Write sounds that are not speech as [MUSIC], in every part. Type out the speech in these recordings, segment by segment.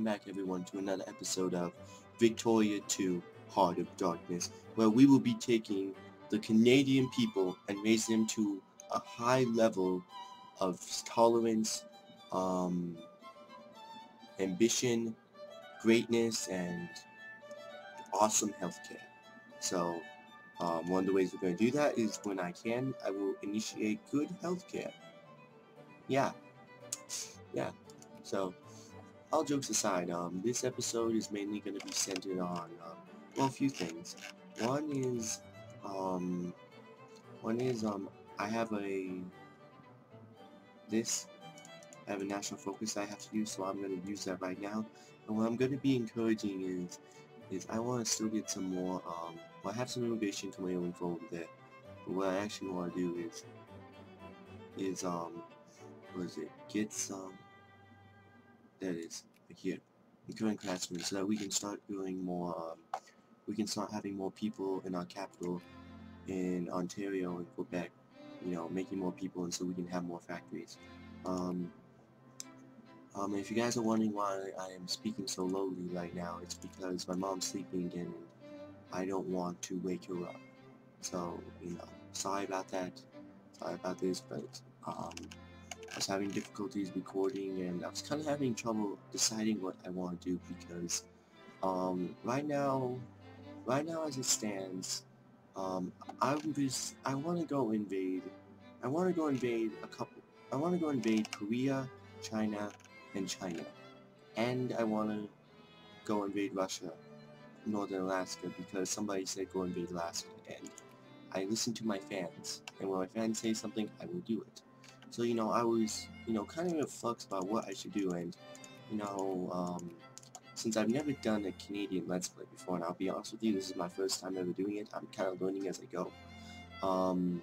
welcome back everyone to another episode of Victoria 2 Heart of Darkness, where we will be taking the Canadian people and raising them to a high level of tolerance, um, ambition, greatness, and awesome healthcare. So, um, one of the ways we're going to do that is when I can, I will initiate good healthcare. Yeah. Yeah. So, all jokes aside, um, this episode is mainly going to be centered on, um, well, a few things. One is, um, one is, um, I have a, this, I have a national focus I have to use, so I'm going to use that right now. And what I'm going to be encouraging is, is I want to still get some more, um, well, I have some immigration to my own over there. But what I actually want to do is, is, um, what is it, get some, that is. Here in current so that we can start doing more um, we can start having more people in our capital in Ontario and Quebec you know making more people and so we can have more factories. Um, um, if you guys are wondering why I am speaking so lowly right now it's because my mom's sleeping again and I don't want to wake her up. So you know sorry about that. Sorry about this but um, I was having difficulties recording and I was kind of having trouble deciding what I want to do because um, right now, right now as it stands, um, I just, I want to go invade, I want to go invade a couple, I want to go invade Korea, China, and China. And I want to go invade Russia, Northern Alaska, because somebody said go invade Alaska, and I listen to my fans, and when my fans say something, I will do it. So, you know, I was, you know, kind of in a flux about what I should do, and, you know, um, since I've never done a Canadian Let's Play before, and I'll be honest with you, this is my first time ever doing it, I'm kind of learning as I go. Um,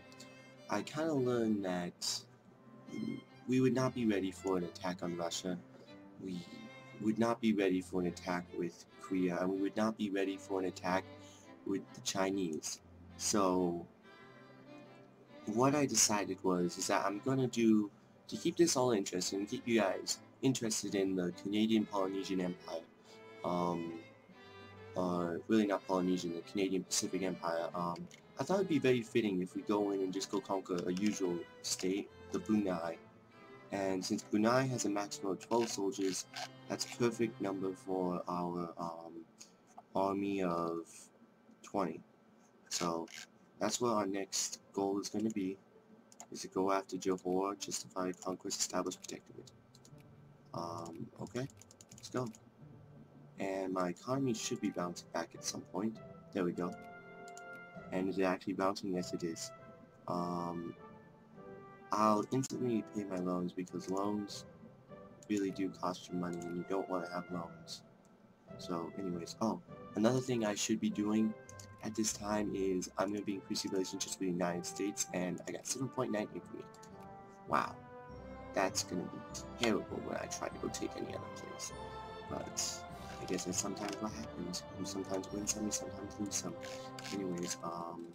I kind of learned that we would not be ready for an attack on Russia. We would not be ready for an attack with Korea, and we would not be ready for an attack with the Chinese. So, what I decided was is that I'm gonna do to keep this all interesting, keep you guys interested in the Canadian Polynesian Empire. Um, uh, really not Polynesian, the Canadian Pacific Empire. Um, I thought it'd be very fitting if we go in and just go conquer a usual state, the Brunei. And since Brunei has a maximum of 12 soldiers, that's a perfect number for our um, army of 20. So that's what our next goal is going to be, is to go after Johor, justify conquest, establish, protective it. Um, okay, let's go. And my economy should be bouncing back at some point. There we go. And is it actually bouncing? Yes, it is. Um, I'll instantly pay my loans because loans really do cost you money and you don't want to have loans. So anyways, oh, another thing I should be doing at this time is I'm going to be increasing relationships with the United States, and I got 7.9 nuclear. Wow. That's going to be terrible when I try to go take any other place. But I guess that's sometimes what happens. You sometimes win some, you sometimes lose some. Anyways, um,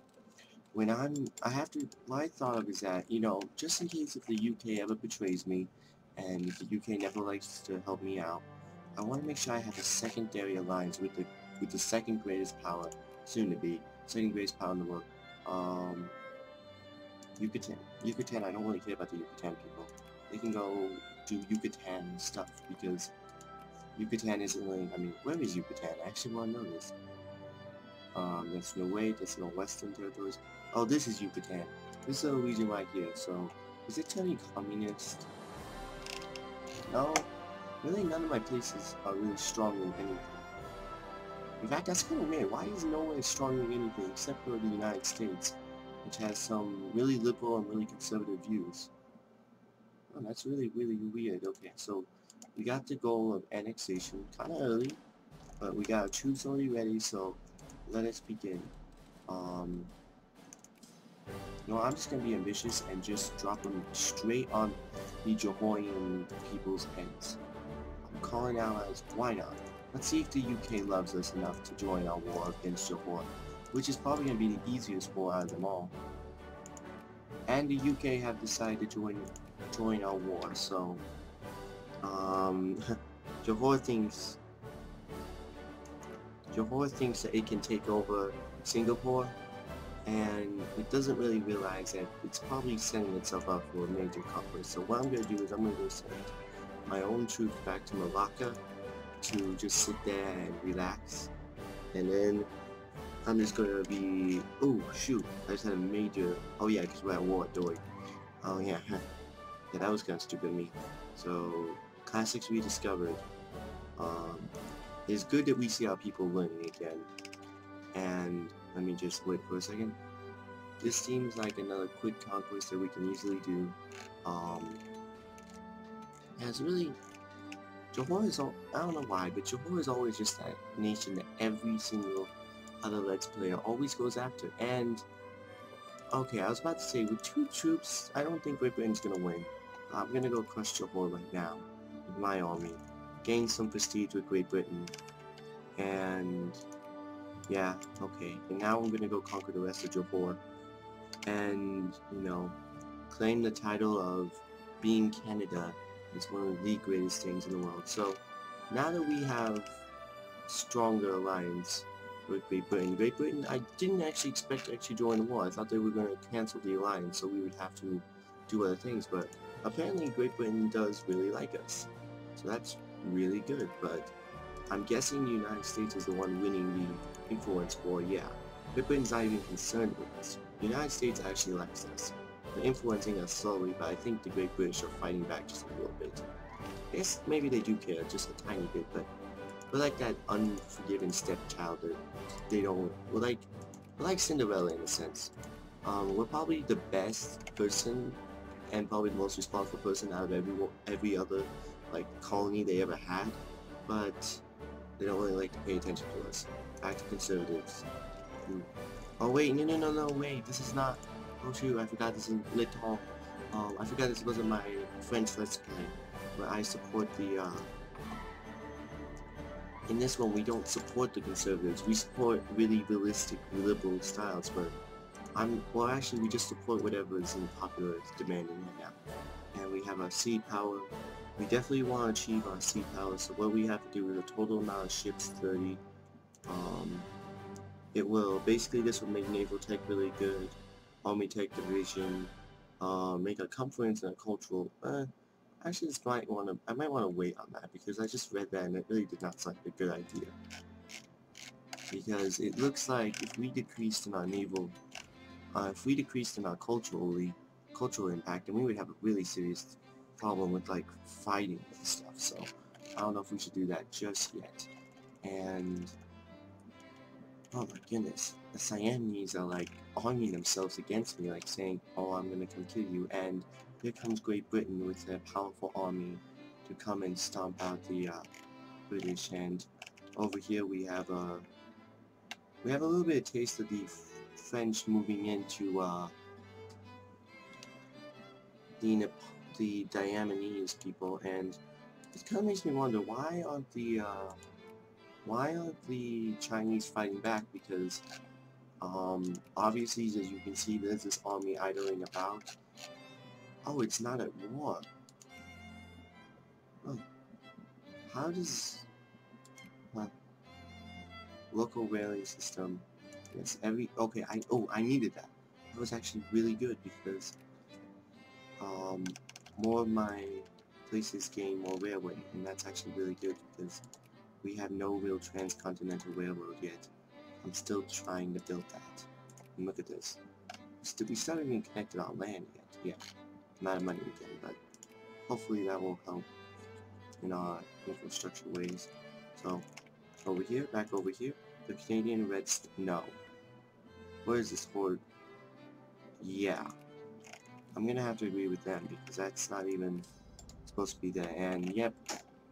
when I'm, I have to, my thought of is that, you know, just in case if the UK ever betrays me, and the UK never likes to help me out, I want to make sure I have a secondary alliance with the with the second greatest power soon to be, second greatest power in the world. Um, Yucatan. Yucatan, I don't really care about the Yucatan people. They can go do Yucatan stuff because Yucatan isn't really, I mean, where is Yucatan? I actually want to know this. Um, there's no way, there's no western territories. Oh, this is Yucatan. This is a region right here, so is it turning communist? No, really none of my places are really strong in anything. In fact, that's kind of weird. Why is no one strong in anything except for the United States, which has some really liberal and really conservative views? Oh, that's really, really weird. Okay, so we got the goal of annexation kind of early, but we got our troops already ready, so let us begin. Um, no, I'm just going to be ambitious and just drop them straight on the Johorian people's heads. I'm calling allies, why not? Let's see if the UK loves us enough to join our war against Johor, which is probably going to be the easiest war out of them all. And the UK have decided to join, join our war, so... Um, [LAUGHS] Johor thinks Johor thinks that it can take over Singapore and it doesn't really realize that it's probably setting itself up for a major conquest. So what I'm going to do is I'm going to send my own troops back to Malacca to just sit there and relax. And then I'm just to be... Oh, shoot. I just had a major... Oh, yeah, because we're at war Doi. Oh, yeah. yeah, that was kind of stupid of me. So, classics rediscovered. Um, it's good that we see our people learning again. And let me just wait for a second. This seems like another quick conquest that we can easily do. Um, has really Johor is all, I don't know why, but Johor is always just that nation that every single other Let's Player always goes after. And, okay, I was about to say, with two troops, I don't think Great Britain's gonna win. I'm gonna go crush Johor right now, with my army. Gain some prestige with Great Britain. And, yeah, okay. And now I'm gonna go conquer the rest of Johor. And, you know, claim the title of being Canada is one of the greatest things in the world. So, now that we have stronger alliance with Great Britain, Great Britain, I didn't actually expect to actually join the war. I thought they were going to cancel the alliance, so we would have to do other things, but apparently Great Britain does really like us. So that's really good, but I'm guessing the United States is the one winning the influence war, yeah. Great Britain's not even concerned with us. The United States actually likes us. Influencing us slowly, but I think the Great British are fighting back just a little bit. I guess maybe they do care, just a tiny bit, but we're like that unforgiving stepchild that they don't, we're like, we're like Cinderella in a sense. Um, we're probably the best person and probably the most responsible person out of every every other like colony they ever had, but they don't really like to pay attention to us. Back to conservatives. Ooh. Hmm. Oh wait, no, no, no, no, wait, this is not Oh shoot, I forgot this in Lit. Um, I forgot this wasn't my French Let's Play, but I support the, uh, in this one we don't support the conservatives, we support really realistic liberal styles, but I'm, well actually we just support whatever is in popular demanding right now. And we have our sea power, we definitely want to achieve our sea power, so what we have to do is a total amount of ships 30, um, it will, basically this will make naval tech really good, Army Tech Division, uh, make a conference and a cultural, uh, actually just might want to, I might want to wait on that because I just read that and it really did not sound like a good idea. Because it looks like if we decreased in our naval, uh, if we decreased in our culturally, cultural impact, then we would have a really serious problem with like fighting and stuff, so I don't know if we should do that just yet. And, oh my goodness, the Siamese are like arming themselves against me, like saying, oh, I'm gonna come kill you, and here comes Great Britain with their powerful army to come and stomp out the uh, British, and over here we have a, uh, we have a little bit of taste of the French moving into uh, the, Nep the Diamanese people, and it kind of makes me wonder, why aren't the, uh, why aren't the Chinese fighting back? Because um, obviously, as you can see, there's this army idling about. Oh, it's not at war. How does... Huh. Local railing system. Yes, every... Okay, I... Oh, I needed that. That was actually really good because... Um, more of my places gain more railway, and that's actually really good because we have no real transcontinental railroad yet. I'm still trying to build that. And look at this. We still haven't connected on land yet. Yeah, amount of money we get, but hopefully that will help in our infrastructure ways. So, over here, back over here, the Canadian Reds, no. Where is this horde? Yeah. I'm gonna have to agree with them because that's not even supposed to be there. And yep,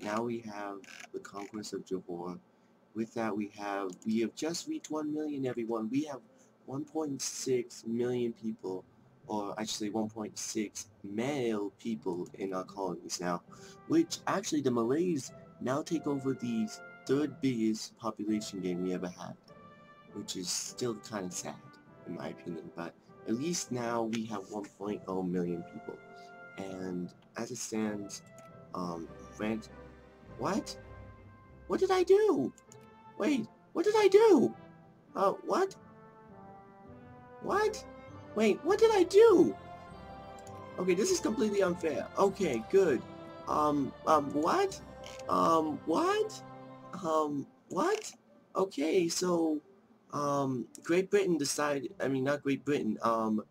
now we have the conquest of Johor with that we have we have just reached 1 million everyone. We have 1.6 million people or actually 1.6 male people in our colonies now which actually the Malays now take over the third biggest population game we ever had which is still kind of sad in my opinion. But at least now we have 1.0 million people. And as it stands um, France What? What did I do? Wait, what did I do? Uh, what? What? Wait, what did I do? Okay, this is completely unfair. Okay, good. Um, um, what? Um, what? Um, what? Okay, so, um, Great Britain decided, I mean, not Great Britain, um,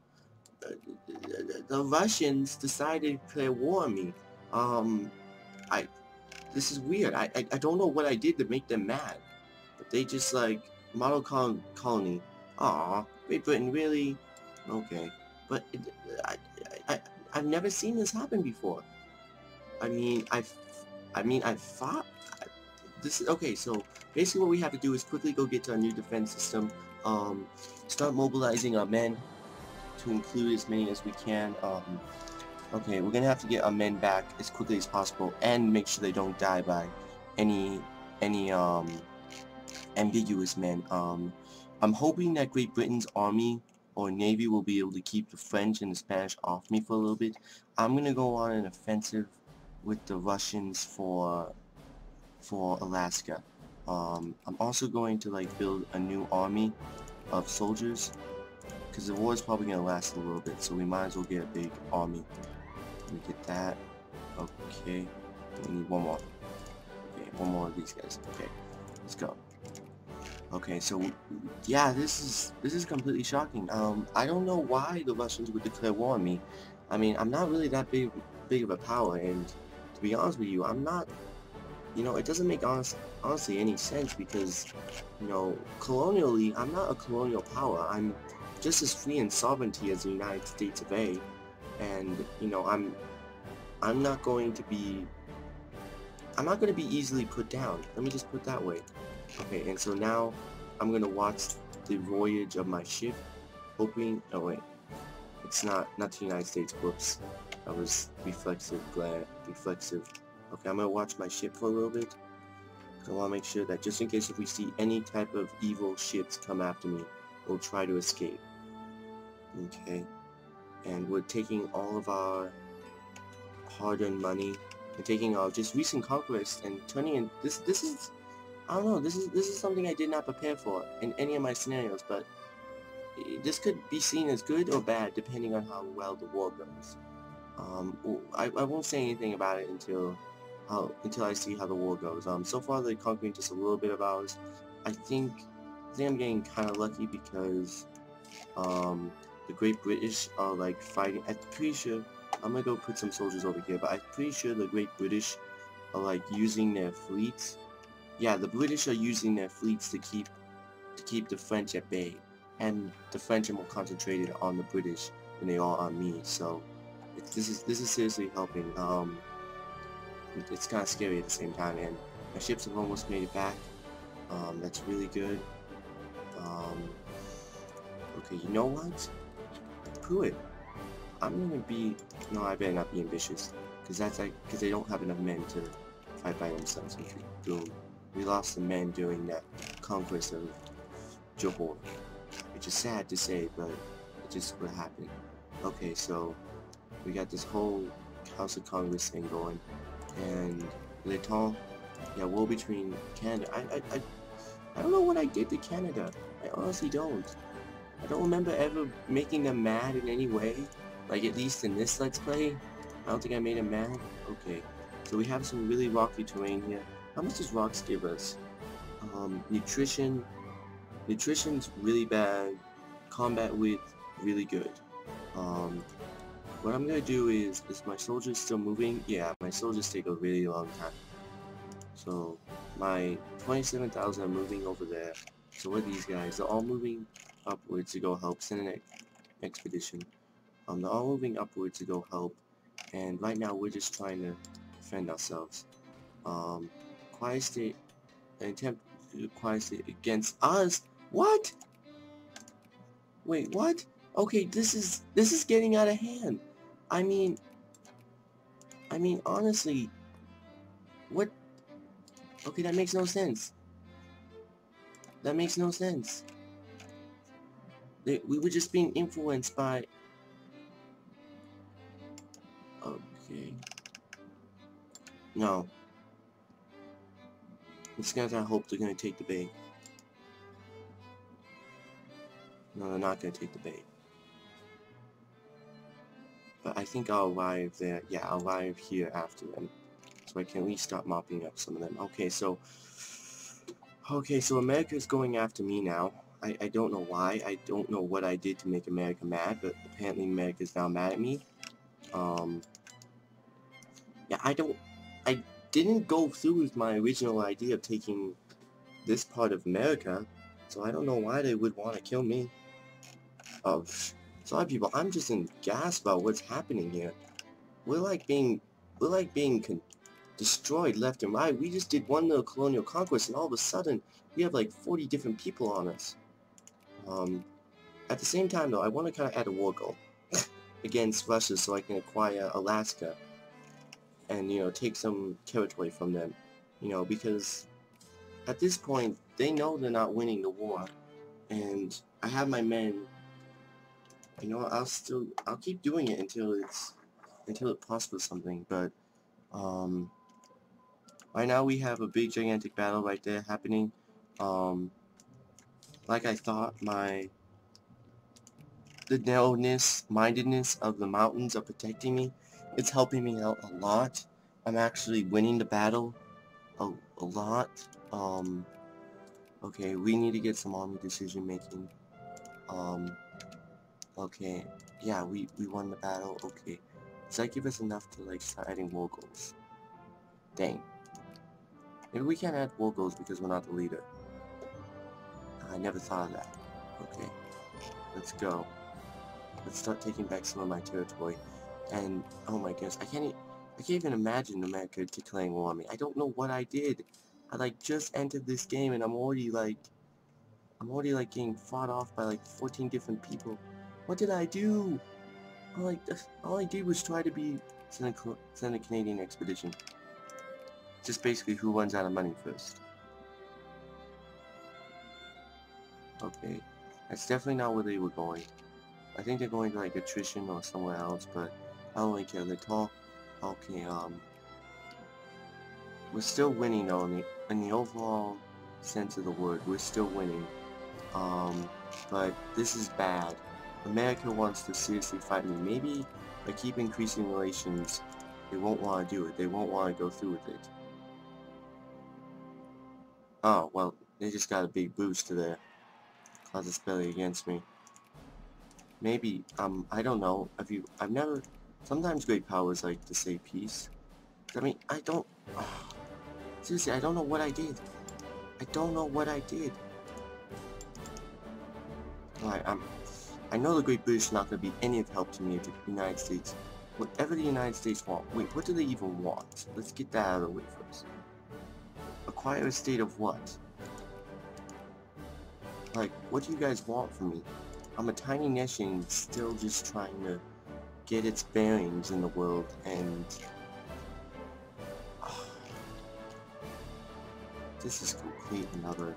the, Russians decided to declare war on me. Um, I, this is weird. I, I, I don't know what I did to make them mad. But they just, like, model col colony. Aw, Great Britain, really? Okay. But it, I, I, I've never seen this happen before. I mean, I've, I mean, I've fought, this is, okay, so basically what we have to do is quickly go get to our new defense system, um, start mobilizing our men to include as many as we can, um, okay, we're gonna have to get our men back as quickly as possible and make sure they don't die by any, any, um, ambiguous men, um, I'm hoping that Great Britain's army or navy will be able to keep the French and the Spanish off me for a little bit. I'm gonna go on an offensive with the Russians for for Alaska. Um, I'm also going to like build a new army of soldiers because the war is probably going to last a little bit so we might as well get a big army. Let me get that. Okay. We need one more. Okay, one more of these guys. Okay, let's go. Okay, so yeah, this is this is completely shocking. Um, I don't know why the Russians would declare war on me. I mean, I'm not really that big big of a power, and to be honest with you, I'm not you know, it doesn't make honest, honestly any sense because, you know, colonially, I'm not a colonial power. I'm just as free in sovereignty as the United States of A. And, you know, I'm, I'm not going to be, I'm not going to be easily put down. Let me just put that way. Okay, and so now I'm going to watch the voyage of my ship, hoping, oh wait, it's not, not the United States, whoops. That was reflexive, glad, reflexive Okay, I'm gonna watch my ship for a little bit. I want to make sure that just in case if we see any type of evil ships come after me, we'll try to escape. Okay. And we're taking all of our hard-earned money and taking our just recent conquests and turning in this this is I don't know, this is this is something I did not prepare for in any of my scenarios, but this could be seen as good or bad depending on how well the war goes. Um, I, I won't say anything about it until how until I see how the war goes. Um, so far they're conquering just a little bit of ours. I think I think I'm getting kind of lucky because um, the Great British are like fighting. I'm pretty sure I'm gonna go put some soldiers over here, but I'm pretty sure the Great British are like using their fleets. Yeah, the British are using their fleets to keep to keep the French at bay, and the French are more concentrated on the British than they are on me. So this is this is seriously helping. Um, it's kind of scary at the same time and my ships have almost made it back um, that's really good um, okay you know what Pruitt I'm gonna be no I better not be ambitious because that's like because they don't have enough men to fight by themselves boom we lost the men during that conquest of Johor which is sad to say but it just what happened okay so we got this whole House of Congress thing going and Letton, yeah, war between Canada. I, I, I, I don't know what I did to Canada. I honestly don't. I don't remember ever making them mad in any way. Like, at least in this Let's Play. I don't think I made them mad. Okay. So we have some really rocky terrain here. How much does rocks give us? Um, nutrition. Nutrition's really bad. Combat width, really good. Um, what I'm gonna do is, is my soldiers still moving? Yeah, my soldiers take a really long time. So, my 27,000 are moving over there. So what are these guys? They're all moving upwards to go help send an expedition. Um, they're all moving upwards to go help. And right now we're just trying to defend ourselves. Um, quiet state, attempt quiet state against us? What? Wait, what? Okay, this is, this is getting out of hand. I mean, I mean, honestly, what? Okay, that makes no sense. That makes no sense. We were just being influenced by... Okay. No. This guy's I hope they're gonna take the bait. No, they're not gonna take the bait. But I think I'll arrive there. Yeah, I'll arrive here after them. So I can at least start mopping up some of them. Okay, so... Okay, so America's going after me now. I, I don't know why. I don't know what I did to make America mad, but apparently America is now mad at me. Um... Yeah, I don't... I didn't go through with my original idea of taking this part of America, so I don't know why they would want to kill me. Oh, sorry people, I'm just in gas about what's happening here. We're like being, we're like being destroyed left and right. We just did one little colonial conquest and all of a sudden we have like 40 different people on us. Um, at the same time though, I want to kind of add a war goal [LAUGHS] against Russia so I can acquire Alaska and, you know, take some territory from them. You know, because at this point, they know they're not winning the war. And I have my men, you know, I'll still, I'll keep doing it until it's, until it prospers something. But, um, right now we have a big gigantic battle right there happening. Um, like I thought, my, the narrowness, mindedness of the mountains are protecting me. It's helping me out a lot. I'm actually winning the battle a, a lot. Um, okay, we need to get some army decision making. Um, okay, yeah, we, we won the battle. Okay, does that give us enough to like start adding war goals? Dang. Maybe we can't add war goals because we're not the leader. I never thought of that. Okay, let's go. Let's start taking back some of my territory. And, oh my goodness, I can't, I can't even imagine America declaring war on me. I don't know what I did. I, like, just entered this game and I'm already, like, I'm already, like, getting fought off by, like, 14 different people. What did I do? All, like, all I did was try to be, send a, send a Canadian expedition. Just basically who runs out of money first. Okay. That's definitely not where they were going. I think they're going to like attrition or somewhere else, but I don't really care. They talk. Okay, um, we're still winning though in the in the overall sense of the word. We're still winning. Um, but this is bad. America wants to seriously fight me. Maybe I keep increasing relations, they won't want to do it. They won't want to go through with it. Oh, well, they just got a big boost to casus belli against me. Maybe, um, I don't know. Have you, I've never, sometimes great powers like to say peace. I mean, I don't, oh, [SIGHS] seriously, I don't know what I did. I don't know what I did. Alright, I'm, I know the Great British is not going to be any of help to me if the United States, whatever the United States want. Wait, what do they even want? Let's get that out of the way first. Acquire a state of what? Like, what do you guys want from me? I'm a tiny nation still just trying to get its bearings in the world and [SIGHS] this is complete another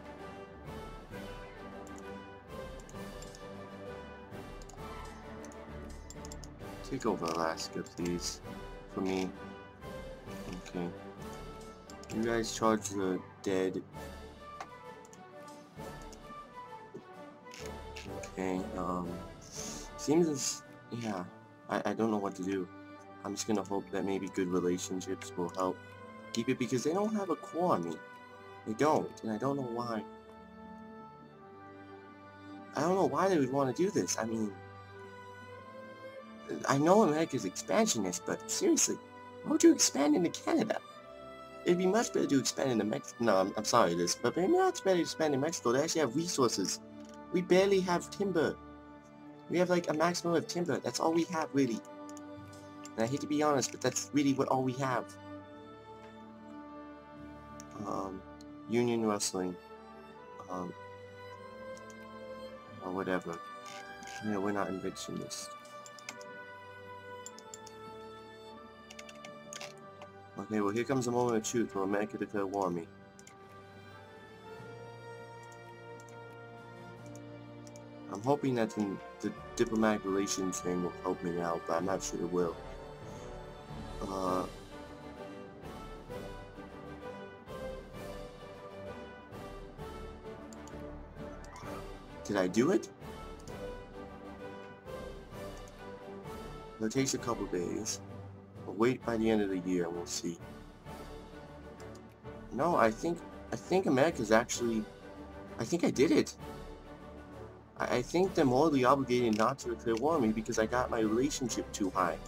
take over Alaska please for me okay you guys charge the dead Okay, um, seems as, yeah, I, I don't know what to do. I'm just gonna hope that maybe good relationships will help keep it because they don't have a core on me. They don't, and I don't know why. I don't know why they would want to do this. I mean, I know America's expansionist, but seriously, why would you expand into Canada? It'd be much better to expand into Mexico. No, I'm, I'm sorry this, but maybe it's better to expand in Mexico. They actually have resources we barely have timber. We have like a maximum of timber. That's all we have, really. And I hate to be honest, but that's really what all we have. Um, Union Wrestling. Um, or whatever. Yeah, we're not this. Okay, well here comes the moment of truth where America declare war me. I'm hoping that the, the diplomatic relations thing will help me out, but I'm not sure it will. Uh, did I do it? It takes a couple days. We'll wait by the end of the year and we'll see. No, I think I think America's actually I think I did it. I, think they're morally obligated not to declare war on me because I got my relationship too high.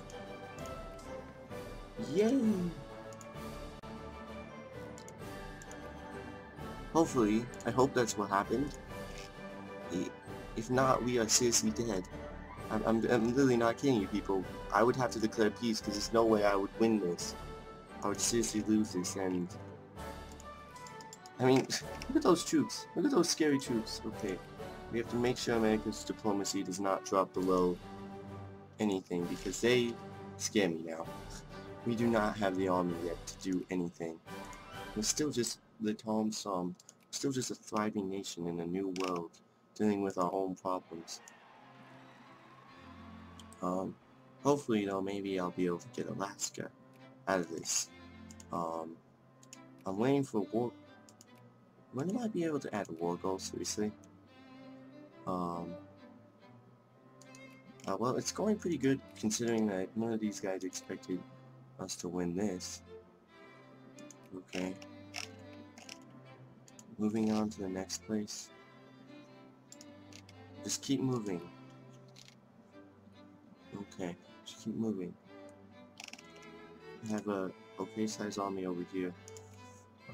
Yay! Hopefully, I hope that's what happened. If not, we are seriously dead. I'm, I'm, I'm literally not kidding you people. I would have to declare peace because there's no way I would win this. I would seriously lose this and... I mean, [LAUGHS] look at those troops. Look at those scary troops. Okay. We have to make sure America's diplomacy does not drop below anything because they scare me now. We do not have the army yet to do anything. We're still just the Tom Som, still just a thriving nation in a new world, dealing with our own problems. Um, hopefully, though, maybe I'll be able to get Alaska out of this. Um, I'm waiting for war... When will I be able to add war goal, seriously? Um, uh, well, it's going pretty good, considering that none of these guys expected us to win this. Okay. Moving on to the next place. Just keep moving. Okay, just keep moving. I have a okay size army over here.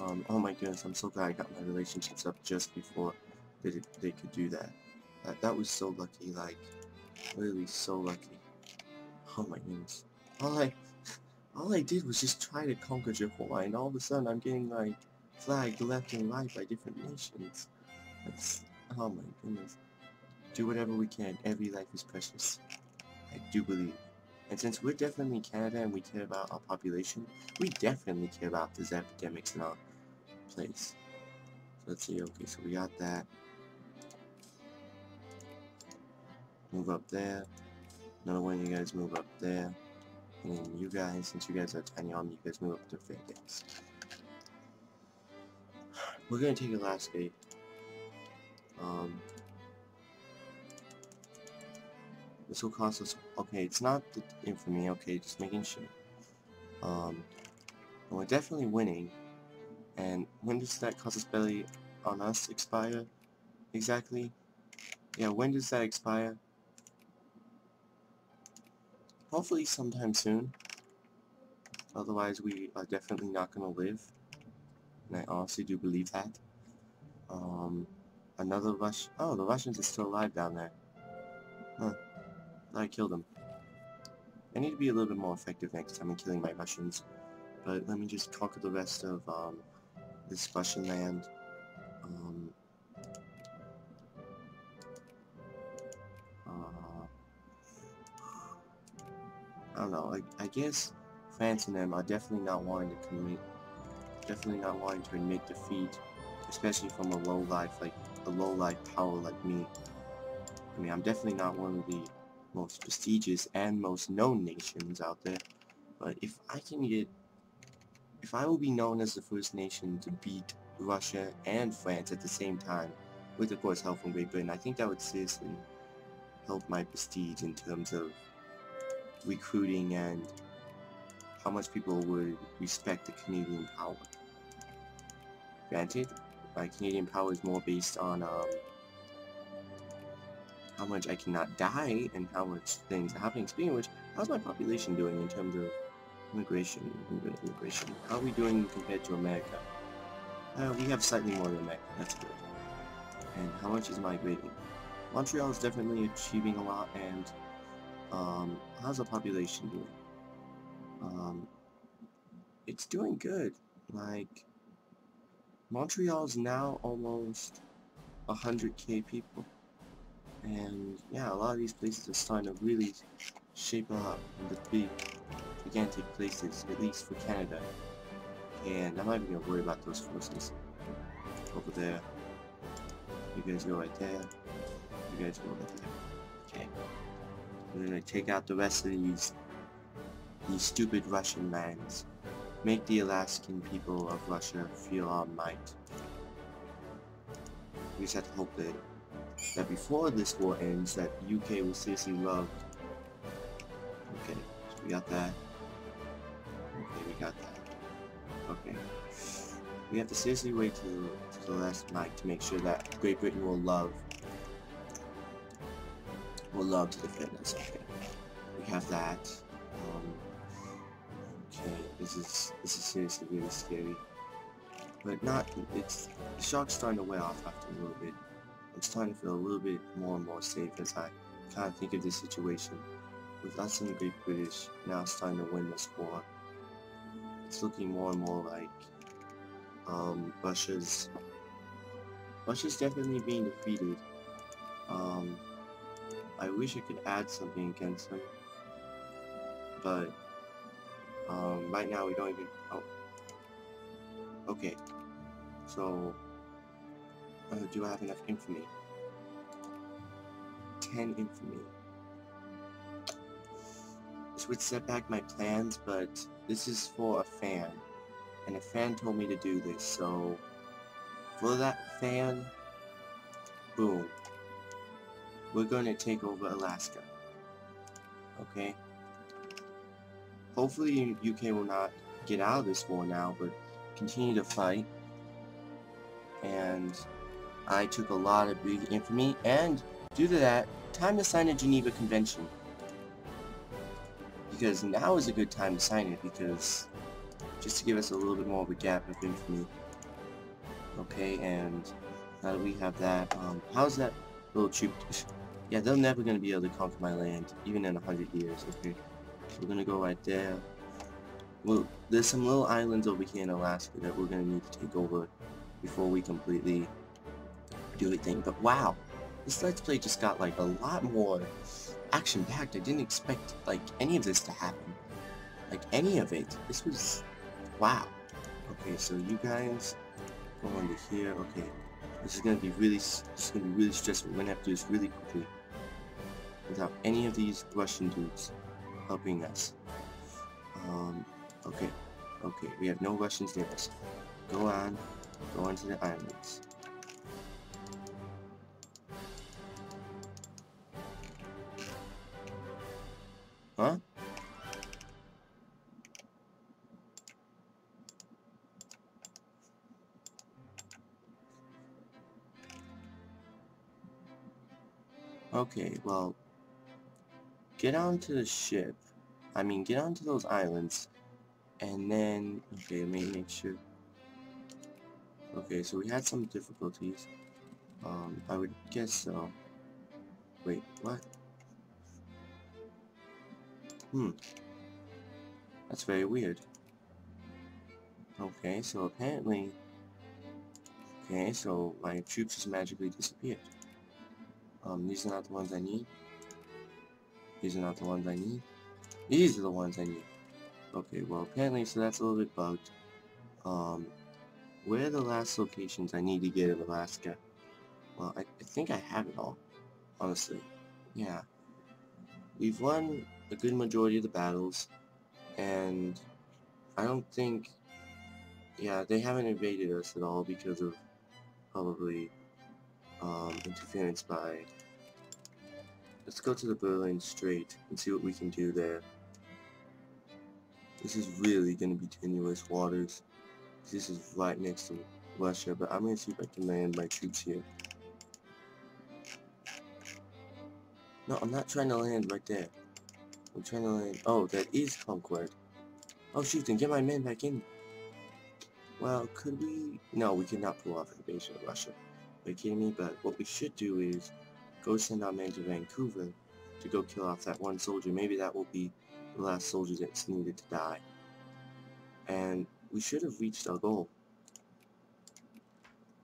Um, oh my goodness, I'm so glad I got my relationships up just before they, they could do that. That. That was so lucky, like, really so lucky. Oh my goodness. All I, all I did was just try to conquer Johor, and all of a sudden I'm getting, like, flagged left and right by different nations. That's, oh my goodness. Do whatever we can. Every life is precious. I do believe. And since we're definitely Canada and we care about our population, we definitely care about these epidemics in our place. So let's see, okay, so we got that. Move up there. Another one you guys move up there. And you guys, since you guys are tiny army, you guys move up to Fairbanks. We're gonna take Alaska. Um, This will cost us... Okay, it's not the infamy. Okay, just making sure. Um, we're definitely winning. And when does that casus belli on us expire? Exactly? Yeah, when does that expire? Hopefully sometime soon. Otherwise, we are definitely not going to live. And I honestly do believe that. Um, another Rush... Oh, the Russians are still alive down there. Huh. I killed them. I need to be a little bit more effective next time in killing my Russians. But let me just conquer the rest of um, this Russian land. Um, I don't know. I, I guess France and them are definitely not wanting to commit, definitely not wanting to admit defeat, especially from a low life like a low life power like me. I mean, I'm definitely not one of the most prestigious and most known nations out there. But if I can get, if I will be known as the first nation to beat Russia and France at the same time, with of course help from Great Britain, I think that would seriously help my prestige in terms of recruiting and how much people would respect the Canadian power. Granted, my Canadian power is more based on um, how much I cannot die and how much things are happening. Speaking of which, how's my population doing in terms of immigration? Immigration. How are we doing compared to America? Uh, we have slightly more than America. That's good. And how much is migrating? Montreal is definitely achieving a lot. And um, how's the population doing? Um, it's doing good. Like Montreal is now almost 100k people. And yeah, a lot of these places are starting to really shape up into big, gigantic places, at least for Canada. And I'm not even gonna worry about those forces over there. You guys go right there. You guys go right there. Okay. We're gonna take out the rest of these these stupid Russian lands. Make the Alaskan people of Russia feel our might. We just have to hope that that before this war ends, that UK will seriously love. Okay, so we got that. Okay, we got that. Okay. We have to seriously wait to, to the last night to make sure that Great Britain will love will love to defend us. Okay. We have that. Um, okay, this is this is seriously really scary. But not it's the shock's starting to wear off after a little bit. I'm starting to feel a little bit more and more safe as I kind of think of this situation. With us and the Great British now starting to win this war, it's looking more and more like um, Russia's Russia's definitely being defeated. Um, I wish I could add something against him, but um, right now we don't even. Oh, okay. So, uh, do I have enough infamy? Ten infamy. This would set back my plans, but this is for a fan, and a fan told me to do this. So, for that fan, boom we're going to take over Alaska. Okay? Hopefully UK will not get out of this war now, but continue to fight. And I took a lot of big infamy, and due to that, time to sign a Geneva Convention. Because now is a good time to sign it, because just to give us a little bit more of a gap of infamy. Okay, and now that we have that, um, how's that little troop yeah, they're never going to be able to conquer my land, even in a hundred years, okay? We're going to go right there. Well, there's some little islands over here in Alaska that we're going to need to take over before we completely do anything. But wow, this Let's Play just got like a lot more action-packed. I didn't expect like any of this to happen. Like any of it. This was, wow. Okay, so you guys go under here. Okay, this is gonna be really, this is gonna be really stressful. We're gonna have to do this really quickly without any of these Russian dudes helping us. Um, okay, okay, we have no Russians near us. Go on, go on to the islands. Huh? Okay, well, get onto the ship. I mean, get onto those islands. And then, okay, let me make sure. Okay, so we had some difficulties. Um, I would guess so. Wait, what? Hmm. That's very weird. Okay, so apparently... Okay, so my troops just magically disappeared. Um, these are not the ones I need. These are not the ones I need. These are the ones I need. Okay, well, apparently, so that's a little bit bugged. Um, where are the last locations I need to get in Alaska? Well, I, I think I have it all, honestly. Yeah. We've won a good majority of the battles, and I don't think, yeah, they haven't invaded us at all because of probably um, interference by Let's go to the Bering Strait and see what we can do there. This is really going to be tenuous waters. This is right next to Russia, but I'm going to see if I can land my troops here. No, I'm not trying to land right there. I'm trying to land... Oh, that is Concord. Oh shoot, then get my men back in. Well, could we... No, we cannot pull off invasion of Russia. Are you kidding me? But what we should do is go send our men to Vancouver to go kill off that one soldier. Maybe that will be the last soldier that's needed to die. And we should have reached our goal.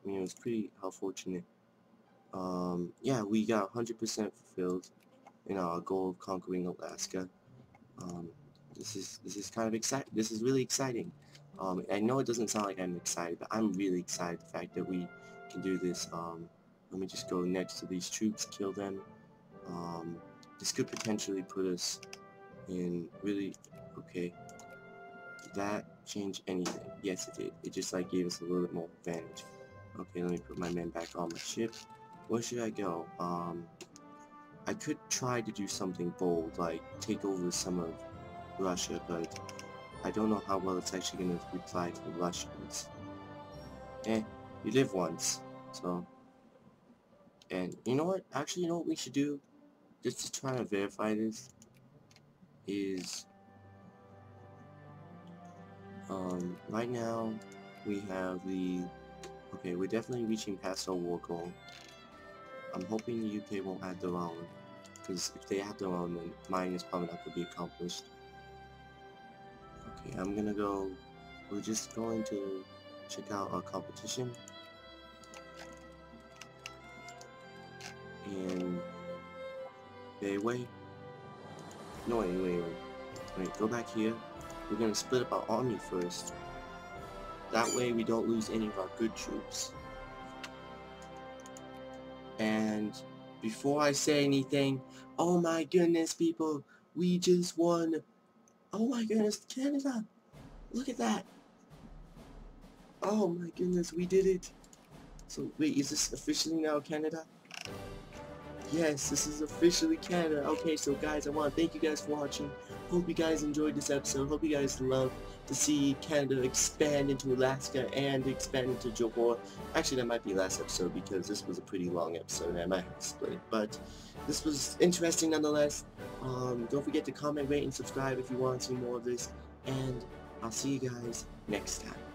I mean, it was pretty unfortunate. Um, yeah, we got 100% fulfilled in our goal of conquering Alaska. Um, this is this is kind of exciting. This is really exciting. Um, I know it doesn't sound like I'm excited, but I'm really excited the fact that we can do this. Um, let me just go next to these troops, kill them. Um, this could potentially put us in really... Okay. Did that change anything? Yes, it did. It just like gave us a little bit more advantage. Okay, let me put my men back on my ship. where should I go? Um, I could try to do something bold, like take over some of Russia, but I don't know how well it's actually going to reply to the Russians. Eh, you live once, so... And you know what? Actually, you know what we should do? Just to try to verify this, is... Um, right now, we have the... Okay, we're definitely reaching past our war goal. I'm hoping the UK won't add their own, because if they add their own, then mine is probably not going to be accomplished. Okay, I'm gonna go, we're just going to check out our competition. And, Bayway. No, wait, wait, wait. Wait, go back here. We're gonna split up our army first. That way we don't lose any of our good troops. And before I say anything, oh my goodness people, we just won. Oh my goodness, Canada. Look at that. Oh my goodness, we did it. So wait, is this officially now Canada? Yes, this is officially Canada. Okay, so guys, I want to thank you guys for watching. Hope you guys enjoyed this episode. Hope you guys love to see Canada expand into Alaska and expand into Johor. Actually, that might be last episode because this was a pretty long episode and I might have to split it. But this was interesting nonetheless. Um, don't forget to comment, rate, and subscribe if you want to see more of this. And I'll see you guys next time.